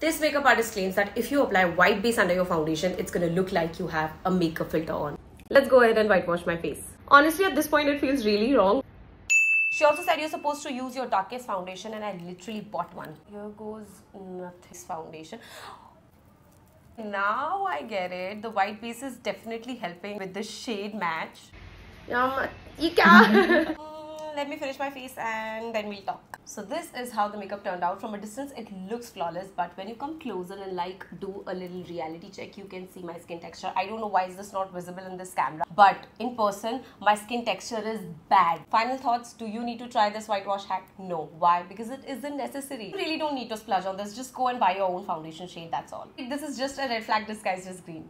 This makeup artist claims that if you apply white base under your foundation, it's gonna look like you have a makeup filter on. Let's go ahead and whitewash my face. Honestly, at this point, it feels really wrong. She also said you're supposed to use your darkest foundation, and I literally bought one. Here goes nothing foundation. Now I get it. The white base is definitely helping with the shade match. Um, let me finish my face and then we'll talk. So this is how the makeup turned out. From a distance, it looks flawless, but when you come closer and like do a little reality check, you can see my skin texture. I don't know why is this not visible in this camera, but in person, my skin texture is bad. Final thoughts, do you need to try this whitewash hack? No. Why? Because it isn't necessary. You really don't need to splurge on this. Just go and buy your own foundation shade, that's all. This is just a red flag disguised as green.